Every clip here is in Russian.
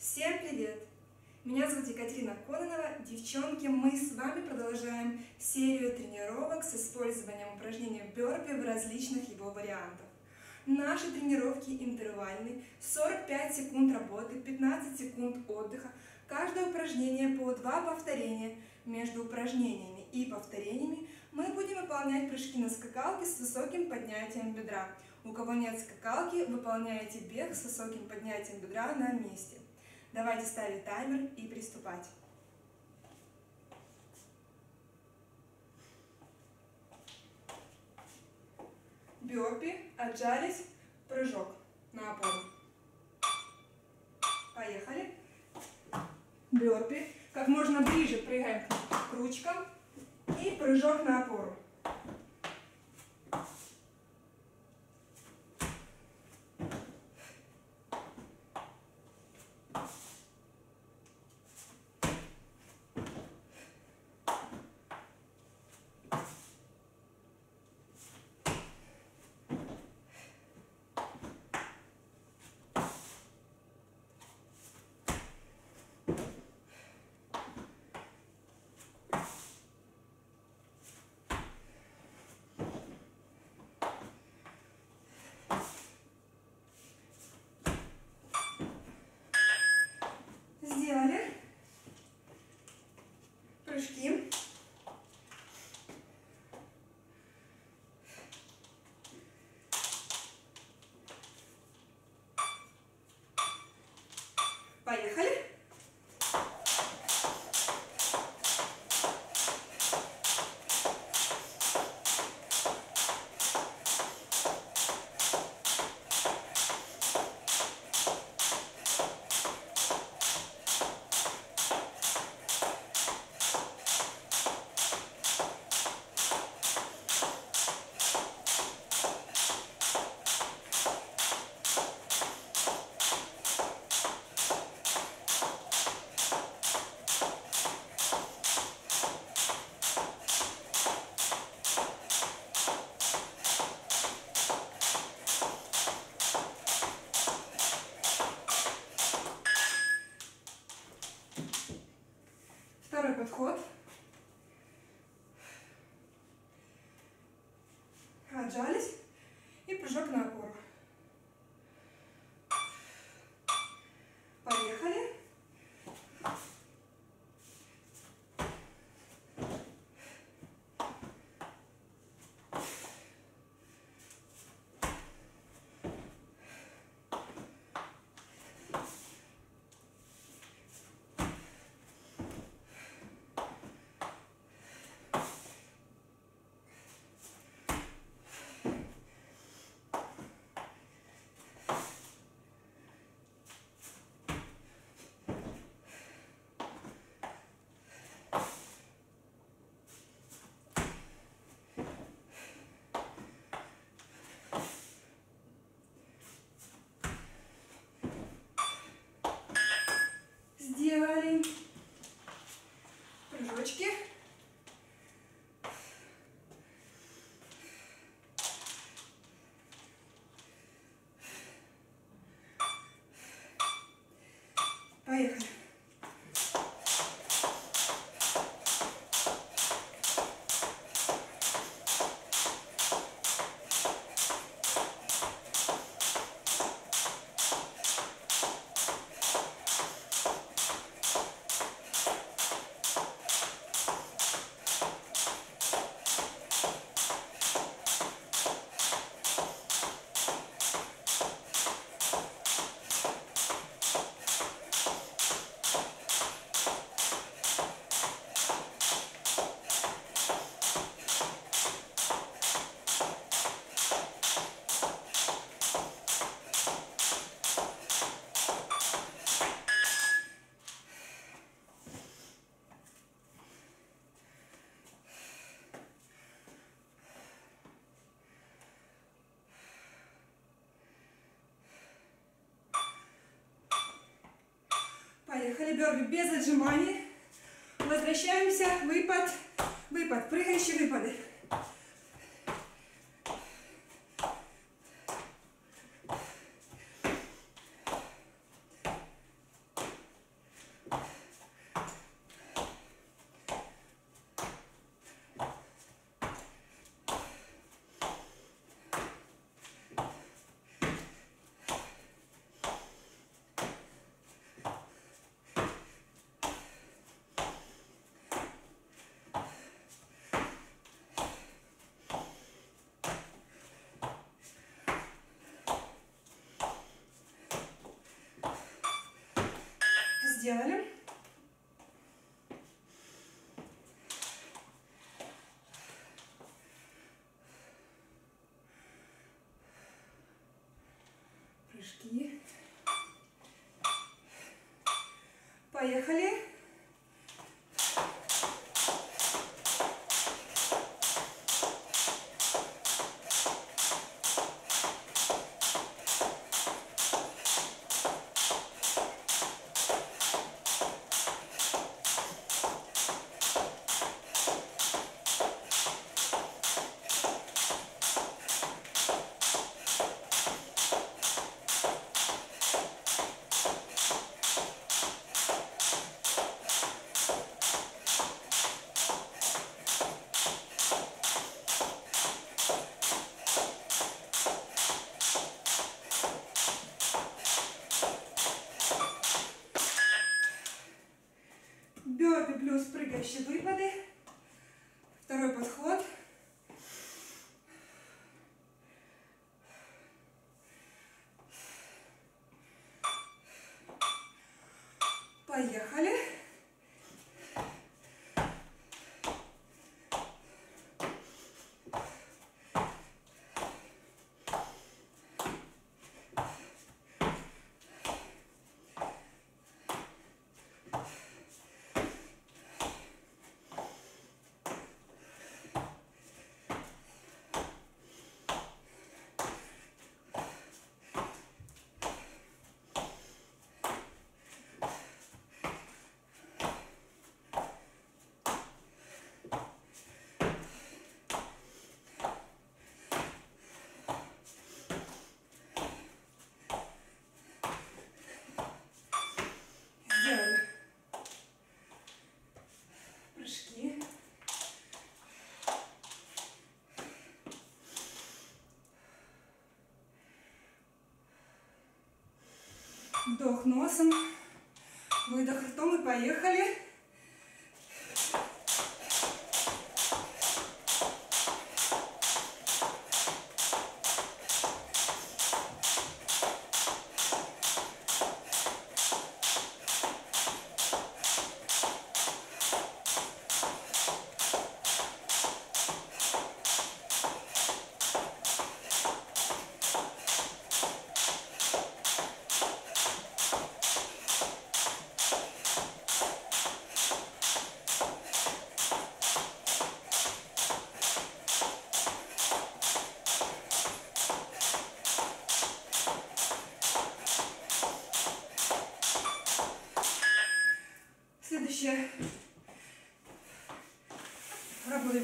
Всем привет! Меня зовут Екатерина Кононова. Девчонки, мы с вами продолжаем серию тренировок с использованием упражнения бёрпи в различных его вариантах. Наши тренировки интервальные, 45 секунд работы, 15 секунд отдыха. Каждое упражнение по два повторения. Между упражнениями и повторениями мы будем выполнять прыжки на скакалке с высоким поднятием бедра. У кого нет скакалки, выполняете бег с высоким поднятием бедра на месте. Давайте ставить таймер и приступать. Бёрпи, отжались, прыжок на опору. Поехали. Бёрпи. Как можно ближе прыгаем к ручкам. И прыжок на опору. Сделали. Прыжки. Поехали. Поехали. Поехали, бёрби без отжиманий. Возвращаемся, выпад, выпад, прыгающие выпады. Сделали. Прыжки. Поехали. Бёрпи плюс прыгающие выпады. Второй подход. Поехали. olsun.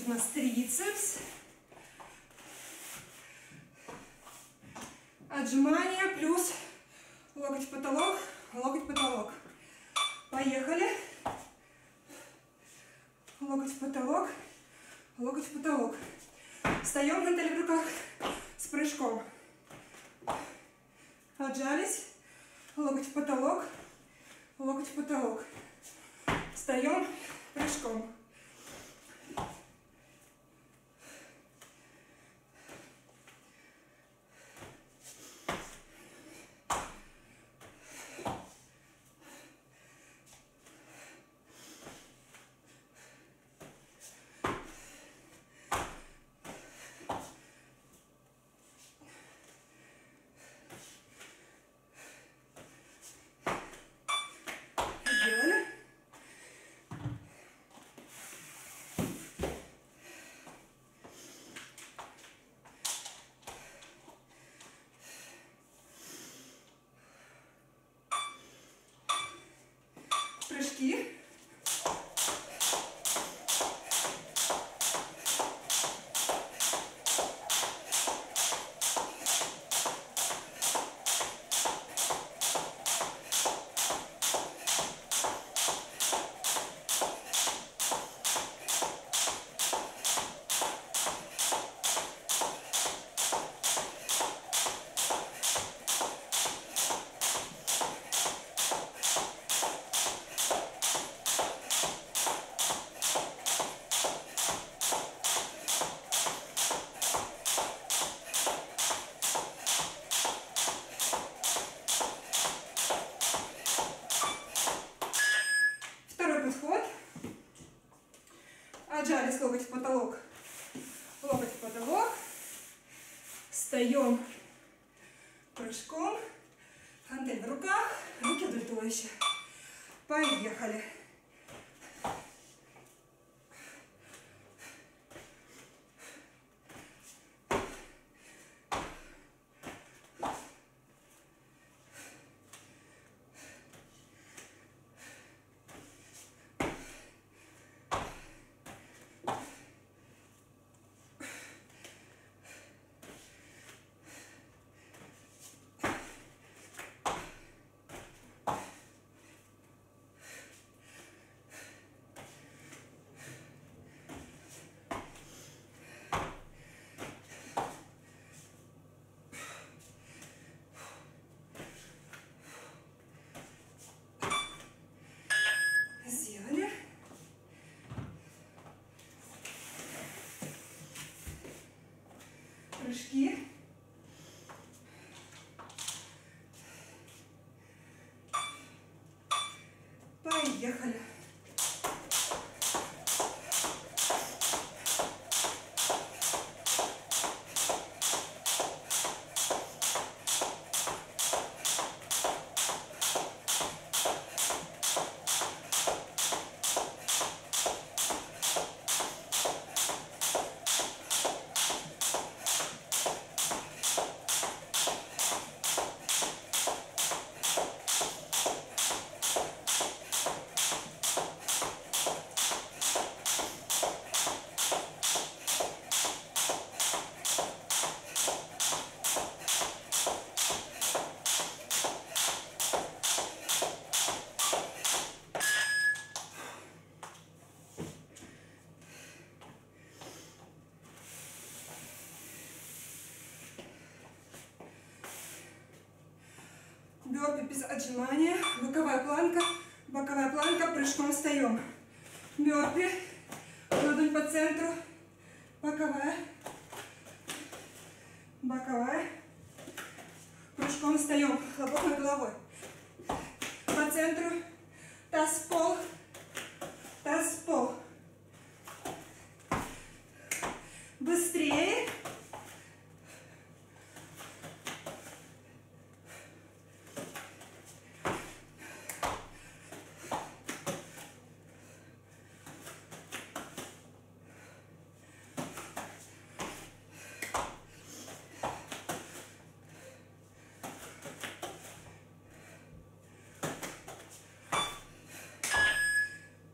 Работает у нас трицепс. Отжимания плюс локоть потолок, локоть потолок. Поехали. Локоть потолок, локоть потолок. Встаем в руках с прыжком. Отжались. Локоть потолок, локоть потолок. Встаем прыжком. Сделали. Прыжки. Поджались локоть в потолок. Локоть в потолок. Встаем прыжком. Гантель в руках, руки вдоль туловища. Поехали. Сделали. Прыжки. Поехали. Отжимания. Боковая планка. Боковая планка. Прыжком встаем. Бедра. Ладонь по центру. Боковая. Боковая. Прыжком встаем. Хлопок над головой. По центру. Таз в пол. Таз в пол.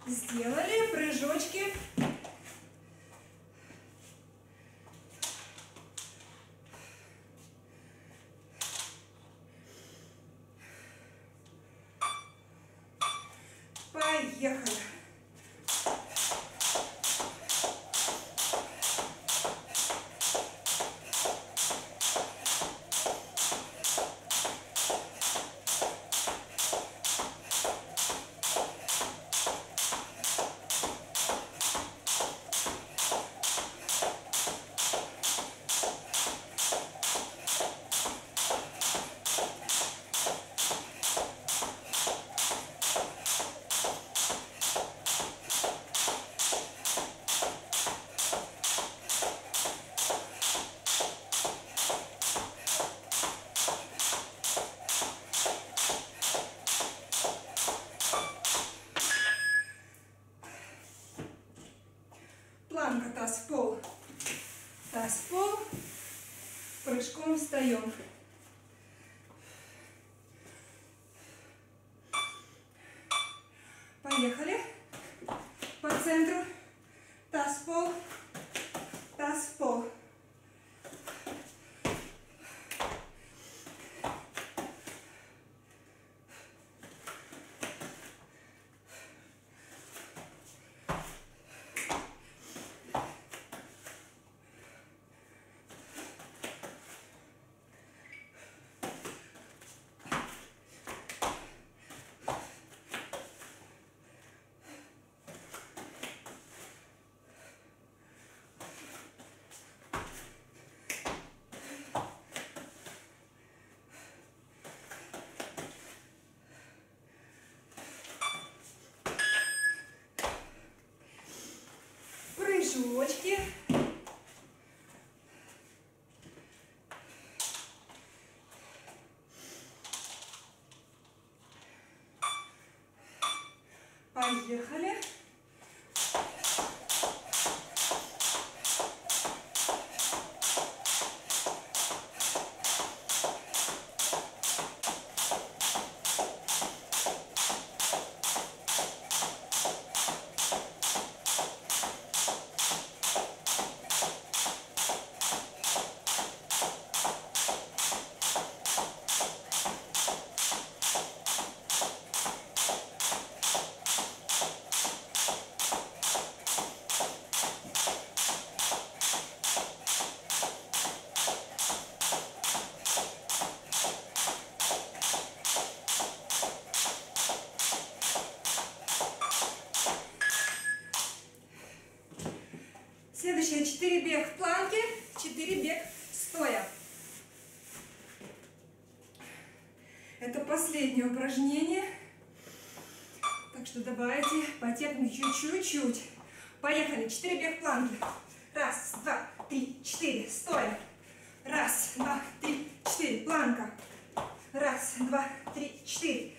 Сделали прыжочки. Поехали. Планка, таз в пол. Таз в пол. Встаем. Поехали. По центру. Прыжочки. Поехали. Следующее 4 бег в планке, 4 бег стоя. Это упражнение. Так что давайте потекнем чуть-чуть. Поехали. 4 бег в планке. Раз, два, три, четыре. Стоя. Раз, два, три, четыре. Планка. Раз, два, три, четыре.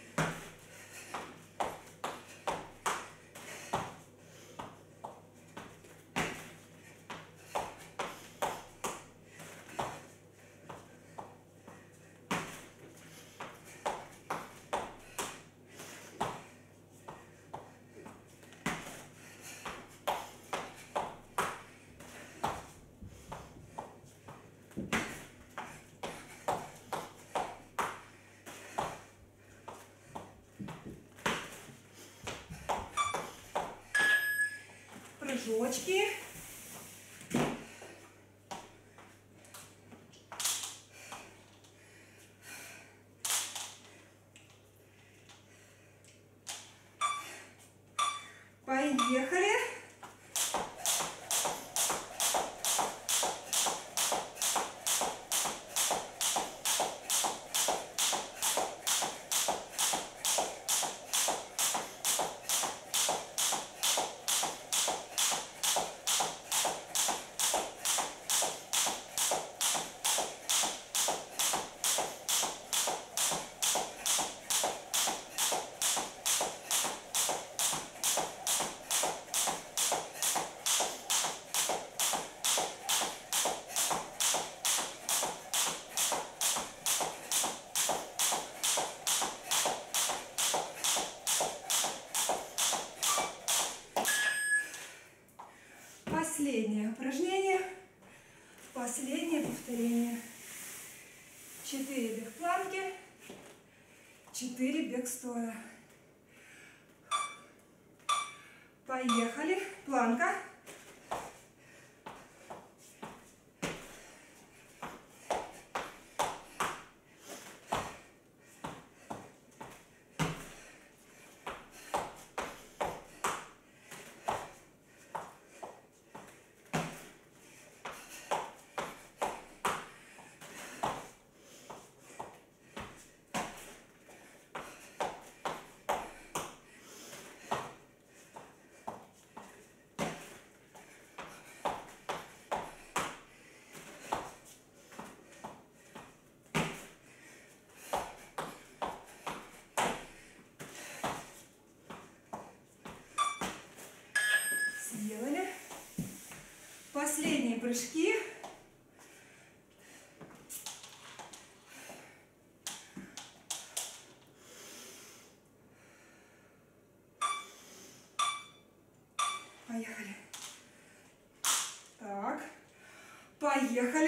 Прыжочки. Поехали. Последнее упражнение. Последнее повторение. Четыре бег планки. Четыре бег стоя. Поехали. Планка. Сделали. Последние прыжки. Поехали. Так. Поехали.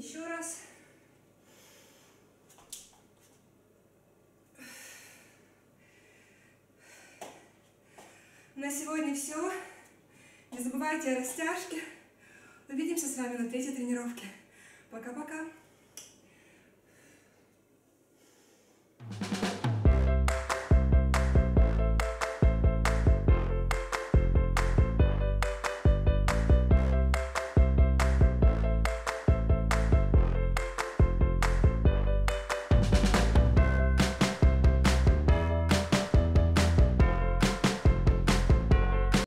Еще раз. На сегодня все. Не забывайте о растяжке. Увидимся с вами на третьей тренировке. Пока-пока.